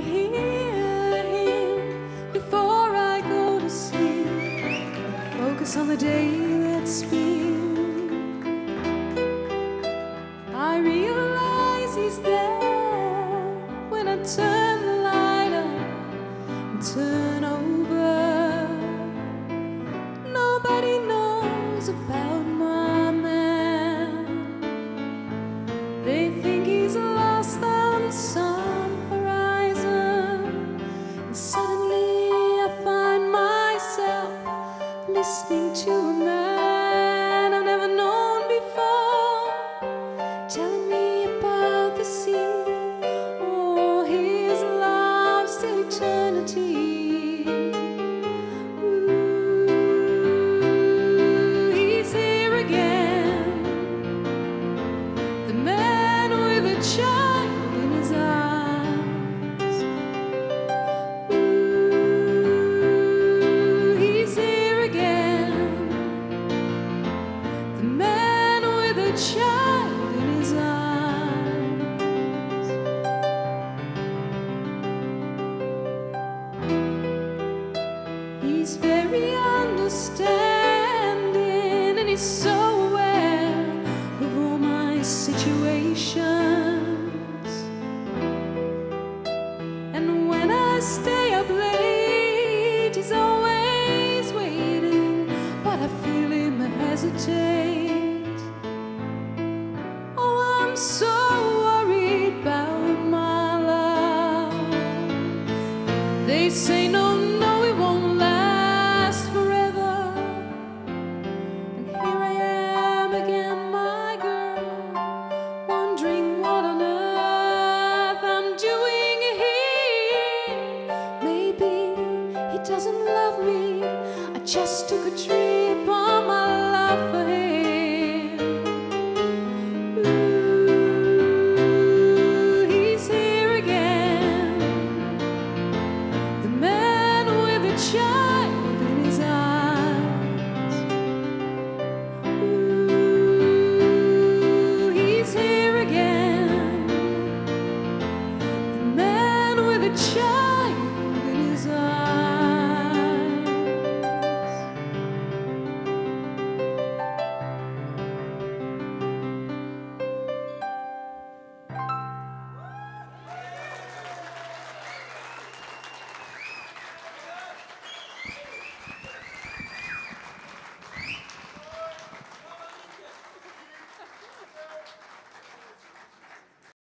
hear him before I go to sleep. Focus on the day that's been. I realize he's there when I turn the light on turn very understanding and he's so aware of all my situations. And when I stay up late, he's always waiting, but I feel him hesitate. Oh, I'm so worried about my love. They say no just took a trip on my love for him. Ooh, he's here again. The man with a child in his eyes. Ooh, he's here again. The man with a child.